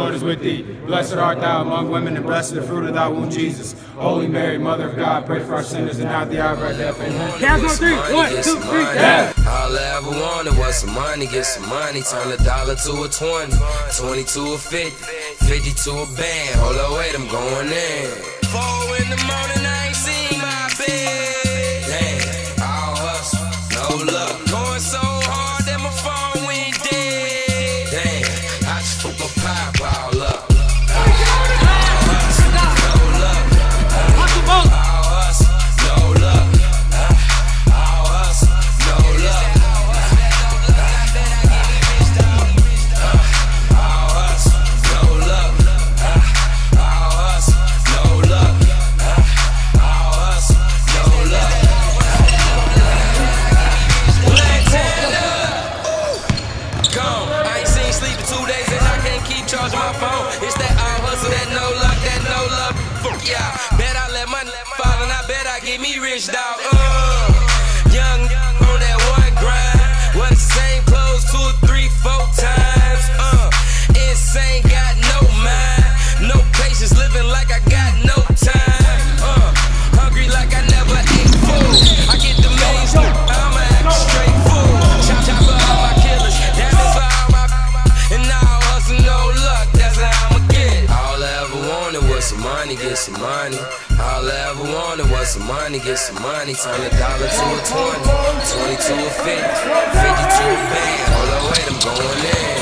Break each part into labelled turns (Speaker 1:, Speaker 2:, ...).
Speaker 1: Lord is with thee. Blessed art thou among women, and blessed the fruit of thy womb, Jesus. Holy Mary, Mother of God, pray for our sinners and now at the hour of our death. Amen.
Speaker 2: Count on three. One, two, three,
Speaker 3: yeah. All I ever wanted was some money, get some money, turn a dollar to a 20, 20 to a 50, 50 to a band. Hold on, wait, I'm going in. Four in the morning, I ain't seen my Damn, I charge my phone. It's that all hustle, that no luck, that no luck. Fuck yeah. Bet I let money fall and I bet I get me rich, dog. Uh, some money. All I ever wanted was some money, get some money. Turn a dollar to a 20, 20 to a 50, 50 to a band. Hold on, wait, I'm going in.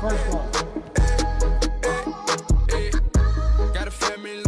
Speaker 3: Four in
Speaker 2: let me